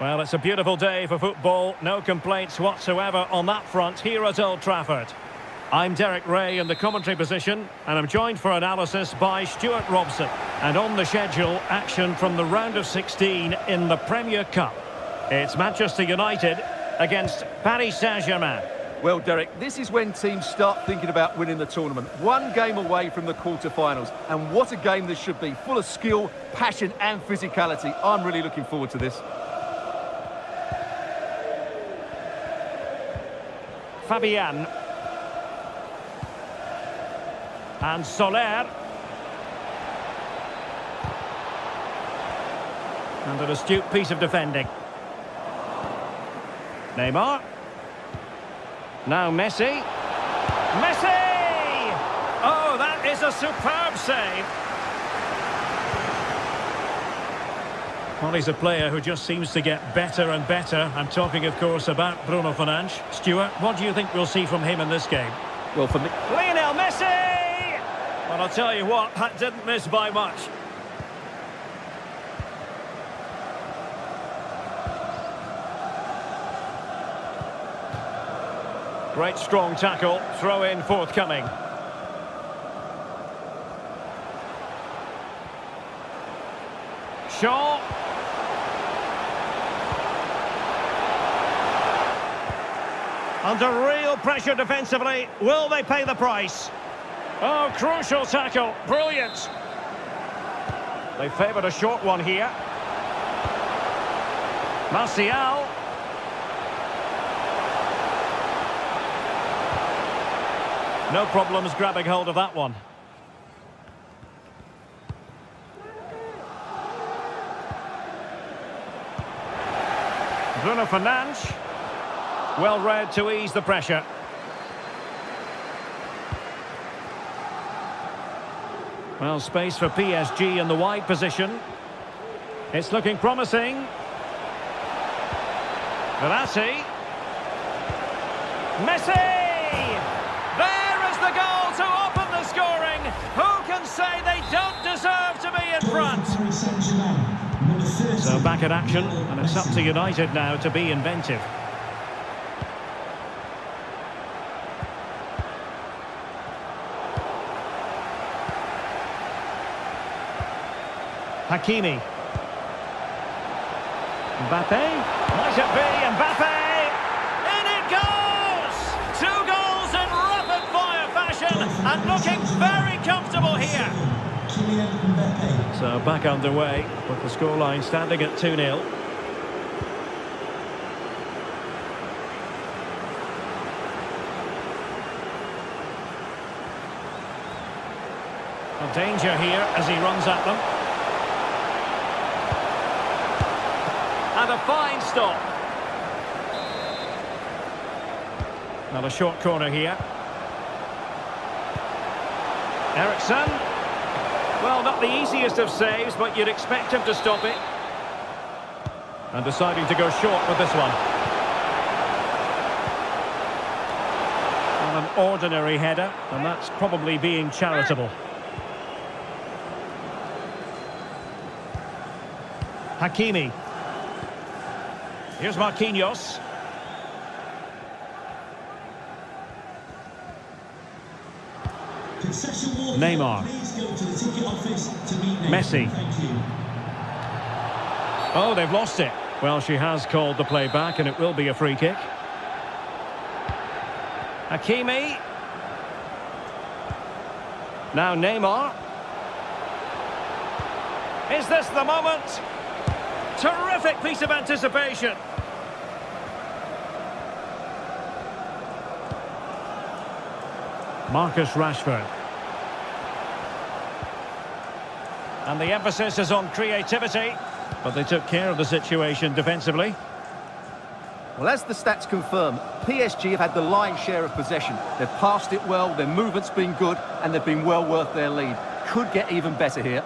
Well, it's a beautiful day for football. No complaints whatsoever on that front here at Old Trafford. I'm Derek Rae in the commentary position, and I'm joined for analysis by Stewart Robson. And on the schedule, action from the round of 16 in the Premier Cup. It's Manchester United against Paris Saint-Germain. Well, Derek, this is when teams start thinking about winning the tournament. One game away from the quarter-finals. And what a game this should be. Full of skill, passion and physicality. I'm really looking forward to this. Fabian. And Soler. And an astute piece of defending. Neymar. Now Messi. Messi! Oh, that is a superb save. Well, he's a player who just seems to get better and better. I'm talking, of course, about Bruno Fernandes. Stewart, what do you think we'll see from him in this game? Well, for me... Lionel Messi! Well, I'll tell you what, that didn't miss by much. Great strong tackle, throw in forthcoming. Shaw. Under real pressure defensively, will they pay the price? Oh, crucial tackle, brilliant. They favoured a short one here. Martial. No problems grabbing hold of that one. Bruno Fernandes. Well read to ease the pressure. Well, space for PSG in the wide position. It's looking promising. Verratti. Messi! There is the goal to open the scoring. Who can say they don't front? So back at action, and it's up to United now to be inventive. Hakimi. Mbappe. Might it be Mbappe? So back underway with the scoreline standing at 2-0. A danger here as he runs at them. And a fine stop. Now a short corner here. Eriksen. Well, not the easiest of saves, but you'd expect him to stop it. And deciding to go short with this one. And an ordinary header, and that's probably being charitable. Hakimi. Here's Marquinhos. Neymar. Messi. Oh, they've lost it. Well, she has called the play back, and it will be a free kick. Hakimi. Now Neymar. Is this the moment? Terrific piece of anticipation. Marcus Rashford. And the emphasis is on creativity, but they took care of the situation defensively. Well, as the stats confirm, PSG have had the lion's share of possession. They've passed it well, their movement's been good, and they've been well worth their lead. Could get even better here.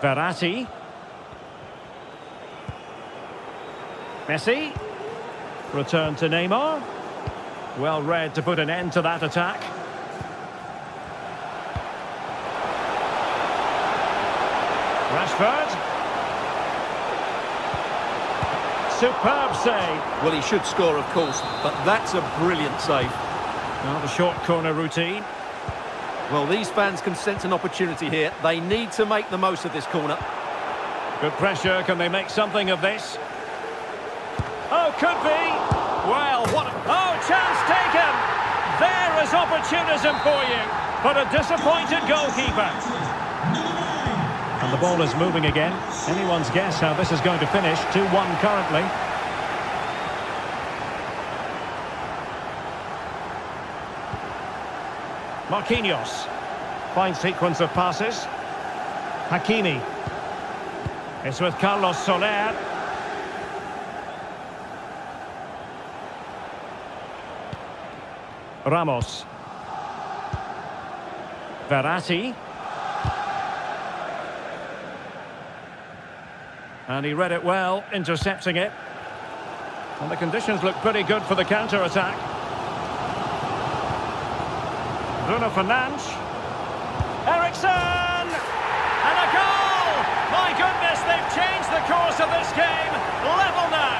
Verratti. Messi. Return to Neymar. Well read to put an end to that attack. Rashford. superb save. Well, he should score, of course, but that's a brilliant save. Now the short corner routine. Well, these fans can sense an opportunity here. They need to make the most of this corner. Good pressure. Can they make something of this? Oh, could be. Well, what... Oh, chance taken. There is opportunism for you. But a disappointed goalkeeper. The ball is moving again. Anyone's guess how this is going to finish. 2-1 currently. Marquinhos. Fine sequence of passes. Hakimi. It's with Carlos Soler. Ramos. Verratti. And he read it well, intercepting it. And the conditions look pretty good for the counter-attack. Bruno Fernandes. Eriksen! And a goal! My goodness, they've changed the course of this game. Level now.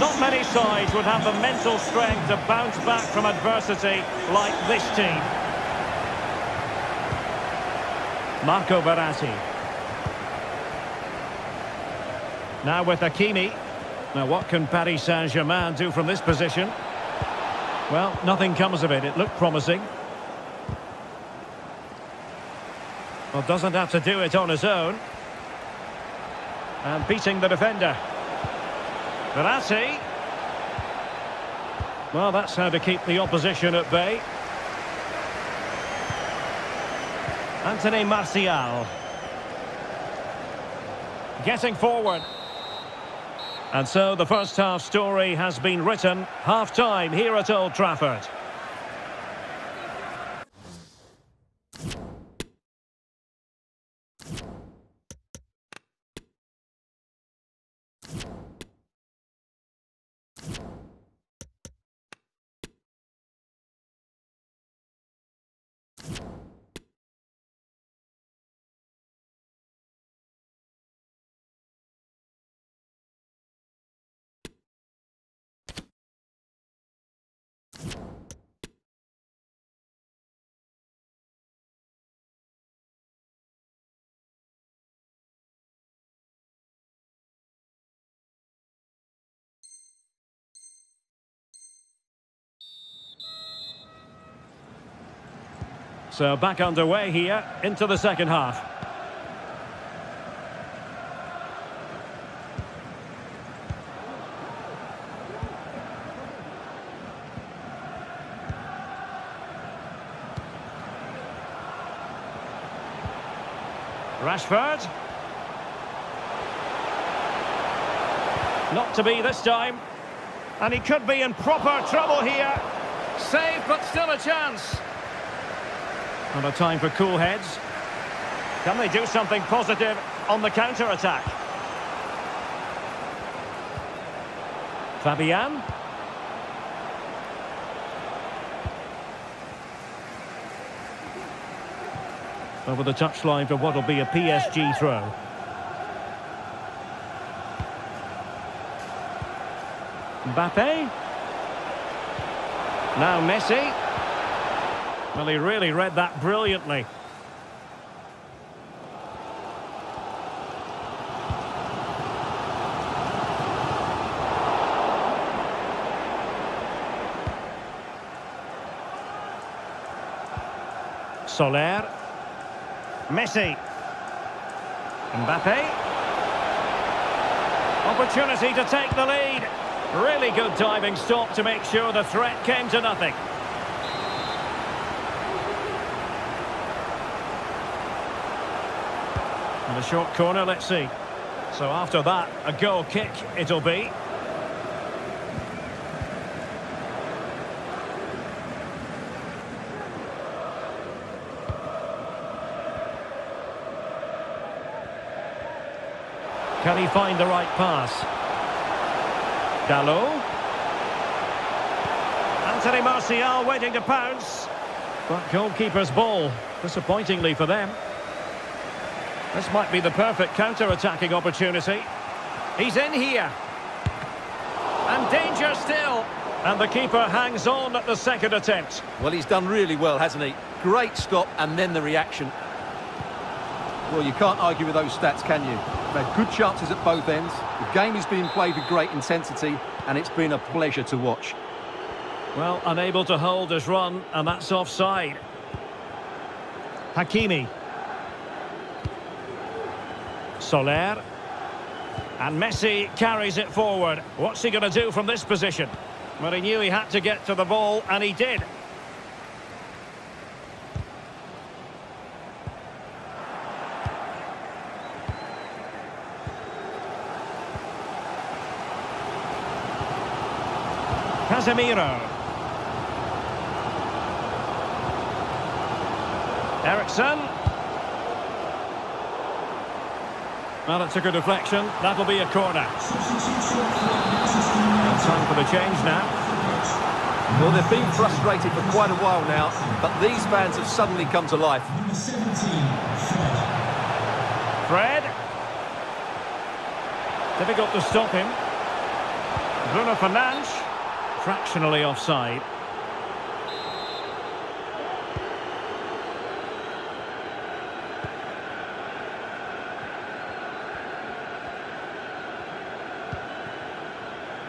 Not many sides would have the mental strength to bounce back from adversity like this team. Marco Verratti. Now with Hakimi. Now what can Paris Saint-Germain do from this position? Well, nothing comes of it. It looked promising. Well, doesn't have to do it on his own. And beating the defender. Verratti. Well, that's how to keep the opposition at bay. Anthony Martial. Getting forward. And so the first half story has been written. Half-time here at Old Trafford. So back underway here into the second half. Rashford. Not to be this time. And he could be in proper trouble here. Save, but still a chance. Not a time for cool heads. Can they do something positive on the counter-attack? Fabian. Over the touchline for what will be a PSG throw. Mbappe. Now Messi. Well, he really read that brilliantly. Soler. Messi. Mbappe. Opportunity to take the lead. Really good diving stop to make sure the threat came to nothing. And a short corner, let's see. So after that, a goal kick it'll be. Can he find the right pass? Dalot. Anthony Martial waiting to pounce. But goalkeeper's ball, disappointingly for them. This might be the perfect counter-attacking opportunity. He's in here. And danger still. And the keeper hangs on at the second attempt. Well, he's done really well, hasn't he? Great stop and then the reaction. Well, you can't argue with those stats, can you? They've had good chances at both ends. The game is being played with great intensity, and it's been a pleasure to watch. Well, unable to hold his run, and that's offside. Hakimi. Soler. And Messi carries it forward. What's he going to do from this position? Well, he knew he had to get to the ball, and he did. Casemiro. Eriksen. Well, it took a deflection. That'll be a corner. And time for the change now. Well, they've been frustrated for quite a while now, but these fans have suddenly come to life. Fred. Difficult to stop him. Bruno Fernandes. Fractionally offside.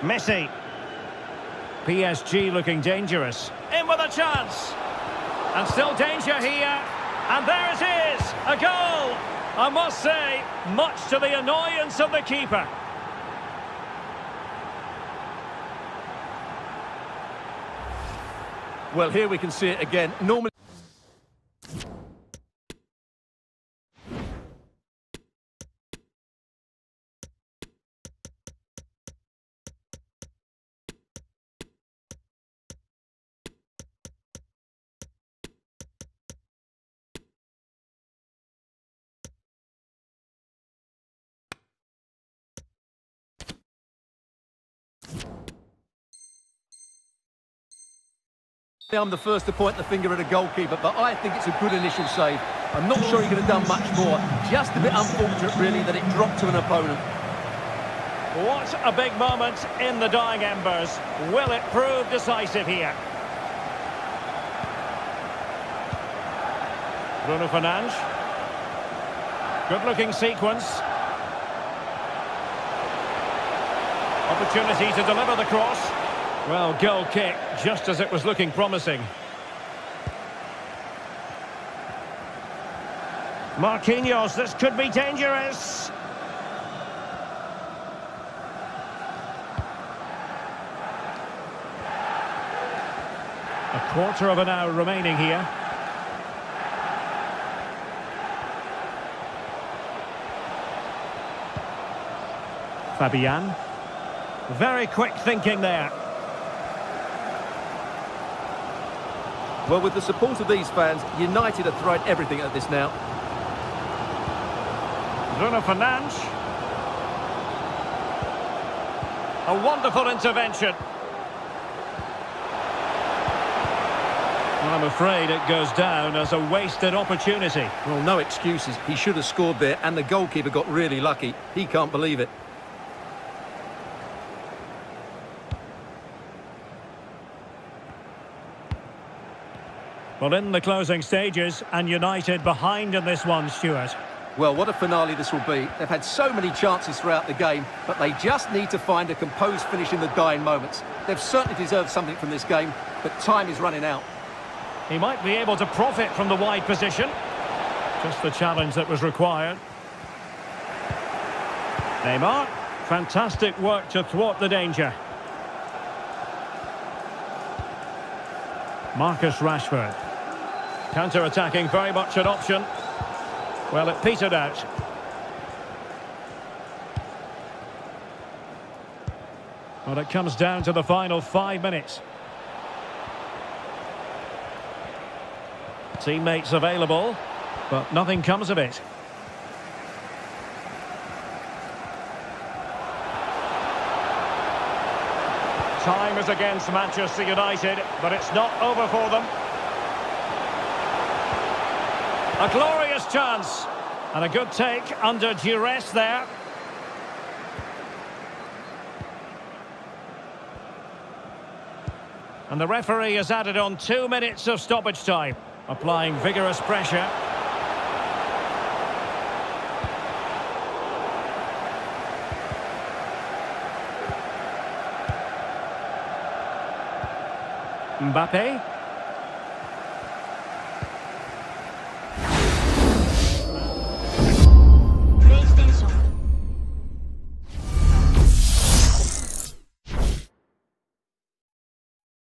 Messi. PSG looking dangerous. In with a chance. And still danger here. And there it is. A goal. I must say, much to the annoyance of the keeper. Well, here we can see it again. Normally... I'm the first to point the finger at a goalkeeper, but I think it's a good initial save. I'm not sure he could have done much more. Just a bit unfortunate, really, that it dropped to an opponent. What a big moment in the dying embers. Will it prove decisive here? Bruno Fernandes. Good-looking sequence. Opportunity to deliver the cross. Well, goal kick, just as it was looking promising. Marquinhos, this could be dangerous. A quarter of an hour remaining here. Fabian. Very quick thinking there. Well, with the support of these fans, United have thrown everything at this now. Bruno Fernandes. A wonderful intervention. Well, I'm afraid it goes down as a wasted opportunity. Well, no excuses. He should have scored there, and the goalkeeper got really lucky. He can't believe it. Well, in the closing stages, and United behind in this one, Stewart. Well, what a finale this will be. They've had so many chances throughout the game, but they just need to find a composed finish in the dying moments. They've certainly deserved something from this game, but time is running out. He might be able to profit from the wide position. Just the challenge that was required. Neymar, fantastic work to thwart the danger. Marcus Rashford. Counter-attacking, very much an option. Well, it petered out. Well, it comes down to the final five minutes. Teammates available, but nothing comes of it. Time is against Manchester United, but it's not over for them. A glorious chance. And a good take under duress there. And the referee has added on two minutes of stoppage time, applying vigorous pressure. Mbappe.